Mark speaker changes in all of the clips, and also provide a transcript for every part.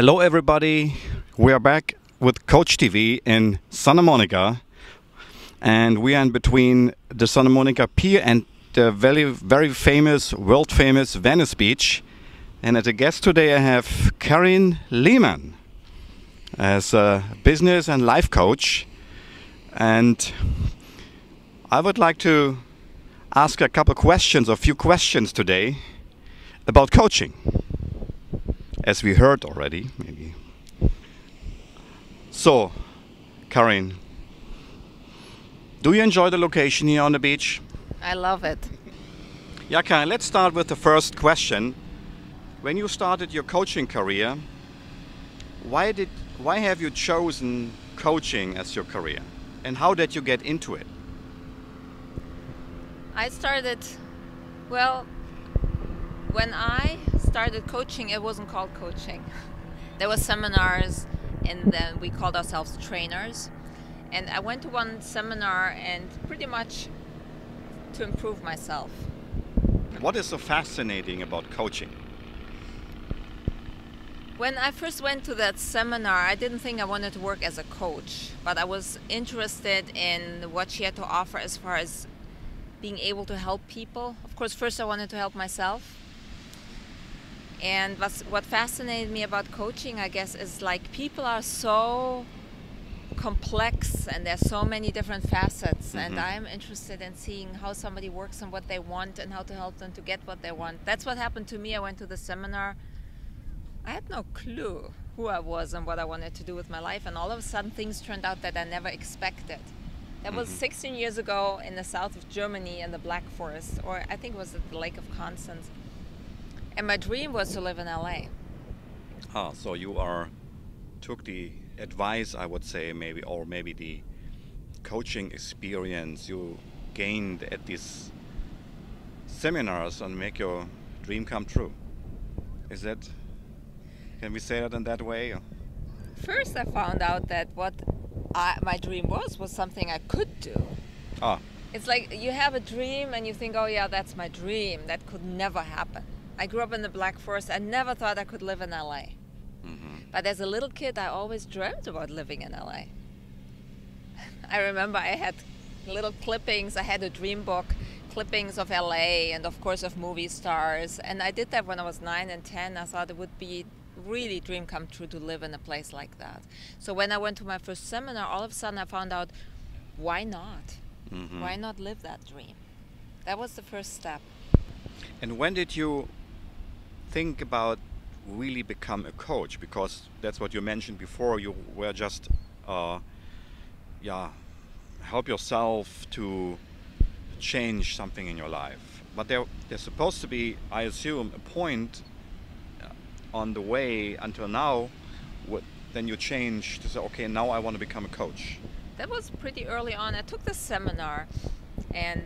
Speaker 1: Hello, everybody. We are back with Coach TV in Santa Monica, and we are in between the Santa Monica Pier and the very, very famous, world famous Venice Beach. And as a guest today, I have Karin Lehmann as a business and life coach. And I would like to ask a couple questions, a few questions today about coaching as we heard already, maybe. So, Karin, do you enjoy the location here on the beach?
Speaker 2: I love it.
Speaker 1: Yeah, Karin, let's start with the first question. When you started your coaching career, why did why have you chosen coaching as your career? And how did you get into it?
Speaker 2: I started well when I started coaching, it wasn't called coaching. there were seminars, and then we called ourselves trainers. And I went to one seminar, and pretty much to improve myself.
Speaker 1: What is so fascinating about coaching?
Speaker 2: When I first went to that seminar, I didn't think I wanted to work as a coach, but I was interested in what she had to offer as far as being able to help people. Of course, first I wanted to help myself, and what's, what fascinated me about coaching, I guess, is like people are so complex and there's so many different facets. Mm-hmm. and i'm interested in seeing how somebody works and what they want and how to help them to get what they want. That's what happened to me. I went to the seminar. I had no clue who i was and what i wanted to do with my life. And all of a sudden things turned out that i never expected. That was mm-hmm. 16 years ago in the south of germany in the black forest or i think it was at the lake of constance and my dream was to live in LA.
Speaker 1: Ah, so you are took the advice, I would say, maybe, or maybe the coaching experience you gained at these seminars and make your dream come true. Is that? Can we say it in that way?
Speaker 2: First, I found out that what I, my dream was was something I could do.
Speaker 1: Ah.
Speaker 2: It's like you have a dream and you think, oh yeah, that's my dream. That could never happen. I grew up in the Black Forest. I never thought I could live in LA. Mm-hmm. But as a little kid, I always dreamt about living in LA. I remember I had little clippings. I had a dream book, clippings of LA and, of course, of movie stars. And I did that when I was nine and 10. I thought it would be really dream come true to live in a place like that. So when I went to my first seminar, all of a sudden I found out why not? Mm-hmm. Why not live that dream? That was the first step.
Speaker 1: And when did you think about really become a coach because that's what you mentioned before you were just uh, yeah help yourself to change something in your life. But there there's supposed to be i assume a point uh, on the way until now what then you change to say okay now i want to become a coach.
Speaker 2: That was pretty early on. I took the seminar and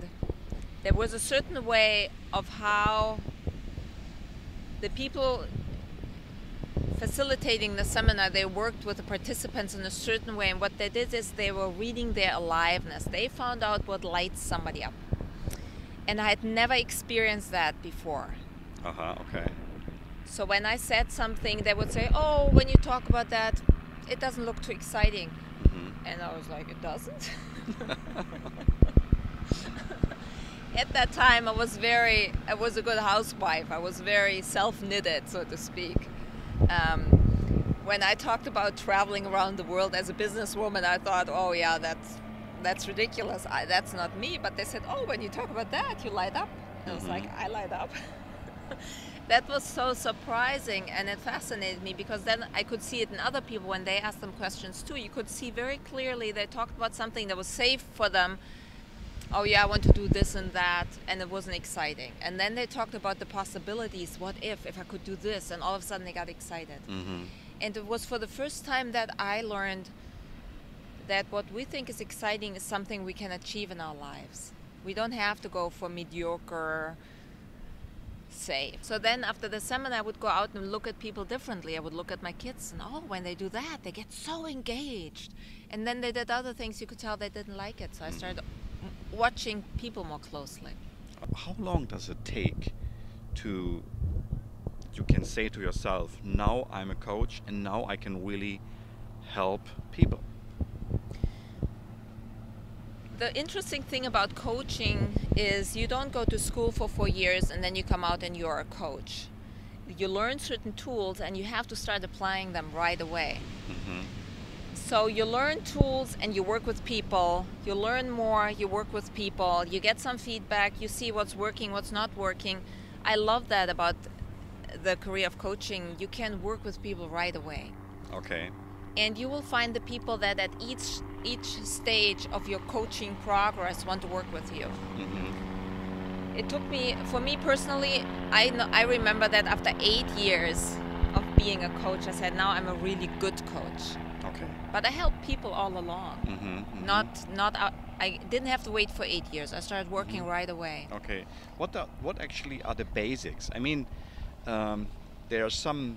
Speaker 2: there was a certain way of how the people facilitating the seminar, they worked with the participants in a certain way, and what they did is they were reading their aliveness. They found out what lights somebody up. And I had never experienced that before.
Speaker 1: Uh huh, okay.
Speaker 2: So when I said something, they would say, Oh, when you talk about that, it doesn't look too exciting. Mm-hmm. And I was like, It doesn't? at that time I was very I was a good housewife. I was very self-knitted, so to speak. Um, when I talked about traveling around the world as a businesswoman, I thought, oh yeah, that's that's ridiculous. I, that's not me. But they said, oh, when you talk about that, you light up. And I was like, mm-hmm. I light up. that was so surprising and it fascinated me because then I could see it in other people when they asked them questions too. You could see very clearly they talked about something that was safe for them oh yeah, I want to do this and that, and it wasn't exciting. And then they talked about the possibilities. What if, if I could do this? And all of a sudden they got excited. Mm-hmm. And it was for the first time that I learned that what we think is exciting is something we can achieve in our lives. We don't have to go for mediocre safe. So then after the seminar, I would go out and look at people differently. I would look at my kids and, oh, when they do that, they get so engaged. And then they did other things you could tell they didn't like it. So I started watching people more closely.
Speaker 1: How long does it take to you can say to yourself, now I'm a coach and now I can really help people?
Speaker 2: The interesting thing about coaching is you don't go to school for four years and then you come out and you're a coach. You learn certain tools and you have to start applying them right away. Mm-hmm. So you learn tools and you work with people. You learn more, you work with people, you get some feedback, you see what's working, what's not working. I love that about the career of coaching. You can work with people right away.
Speaker 1: Okay
Speaker 2: and you will find the people that at each each stage of your coaching progress want to work with you. Mm-hmm. It took me, for me personally, I know, I remember that after eight years being a coach, I said, now I'm a really good coach.
Speaker 1: Okay.
Speaker 2: But I helped people all along. Mm-hmm, mm-hmm. Not not uh, I didn't have to wait for eight years. I started working mm-hmm. right away.
Speaker 1: Okay. What the, what actually are the basics? I mean, um, there are some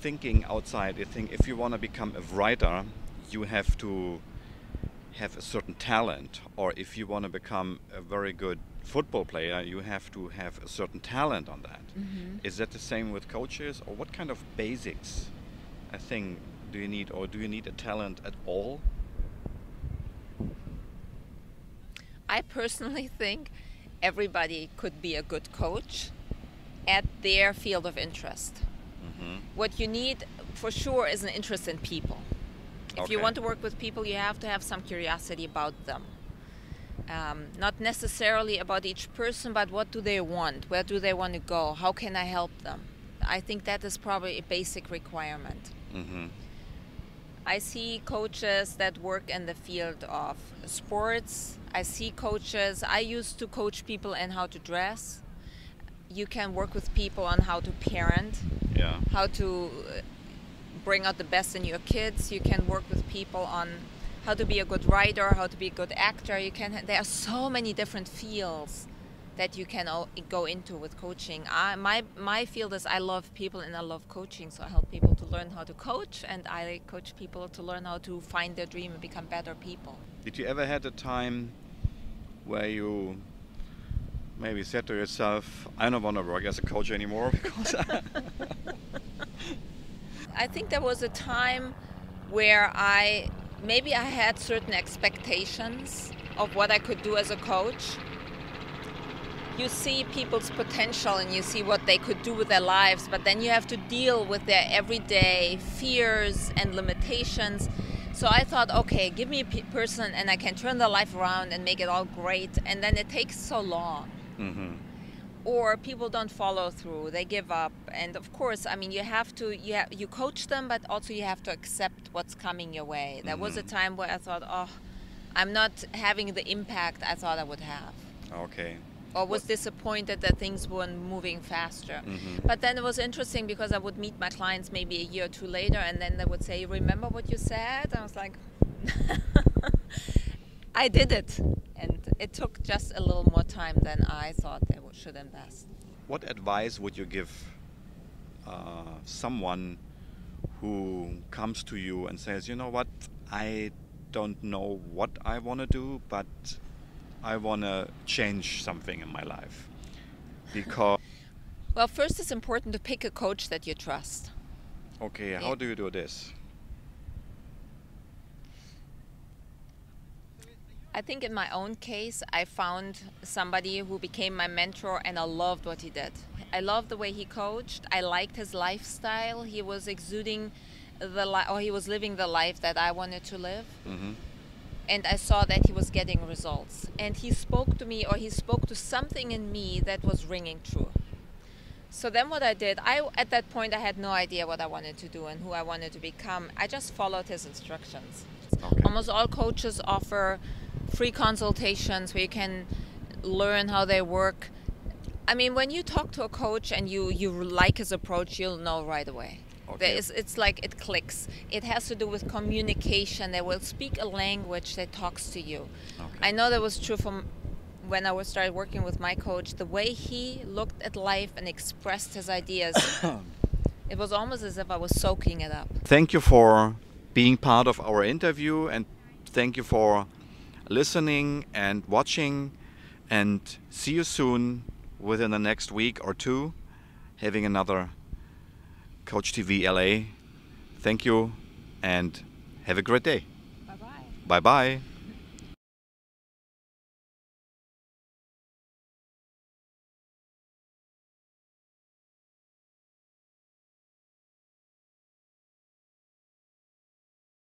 Speaker 1: thinking outside. I think if you want to become a writer, you have to have a certain talent, or if you want to become a very good football player, you have to have a certain talent on that. Mm-hmm. Is that the same with coaches, or what kind of basics, I think, do you need, or do you need a talent at all?
Speaker 2: I personally think everybody could be a good coach at their field of interest. Mm-hmm. What you need for sure is an interest in people. If okay. you want to work with people, you have to have some curiosity about them. Um, not necessarily about each person, but what do they want? Where do they want to go? How can I help them? I think that is probably a basic requirement. Mm-hmm. I see coaches that work in the field of sports. I see coaches, I used to coach people in how to dress. You can work with people on how to parent
Speaker 1: yeah.
Speaker 2: how to uh, bring out the best in your kids. You can work with people on how to be a good writer, how to be a good actor. You can. There are so many different fields that you can go into with coaching. I, my my field is I love people and I love coaching, so I help people to learn how to coach, and I coach people to learn how to find their dream and become better people.
Speaker 1: Did you ever had a time where you maybe said to yourself, I don't want to work as a coach anymore because.
Speaker 2: I think there was a time where I maybe I had certain expectations of what I could do as a coach. You see people's potential and you see what they could do with their lives, but then you have to deal with their everyday fears and limitations. So I thought, okay, give me a person and I can turn their life around and make it all great. And then it takes so long. Mm-hmm. Or people don't follow through; they give up. And of course, I mean, you have to you have, you coach them, but also you have to accept what's coming your way. There mm-hmm. was a mm-hmm. time where I thought, oh, I'm not having the impact I thought I would have.
Speaker 1: Okay
Speaker 2: or was disappointed that things weren't moving faster. Mm-hmm. But then it was interesting because I would meet my clients maybe a year or two later, and then they would say, "Remember what you said?" I was like, "I did it," and it took just a little more time than I thought they should invest.
Speaker 1: What advice would you give uh, someone who comes to you and says, you know what, I don't know what I want to do, but I want to change something in my life? Because.
Speaker 2: well, first it's important to pick a coach that you trust.
Speaker 1: Okay, how do you do this?
Speaker 2: I think in my own case, I found somebody who became my mentor and I loved what he did. I loved the way he coached. I liked his lifestyle. He was exuding the li- or he was living the life that I wanted to live. Mm-hmm. And I saw that he was getting results. And he spoke to me or he spoke to something in me that was ringing true. So then what I did, I at that point I had no idea what I wanted to do and who I wanted to become. I just followed his instructions. Okay. Almost all coaches offer free consultations where you can learn how they work. I mean, when you talk to a coach and you, you like his approach, you'll know right away. Okay. Is, it's like it clicks. It has to do with communication. They will speak a language that talks to you. Okay. I know that was true from when I was started working with my coach. The way he looked at life and expressed his ideas, it was almost as if I was soaking it up.
Speaker 1: Thank you for being part of our interview and thank you for listening and watching and see you soon within the next week or two having another Coach TV LA. Thank you and have a great day.
Speaker 2: Bye bye.
Speaker 1: Bye bye.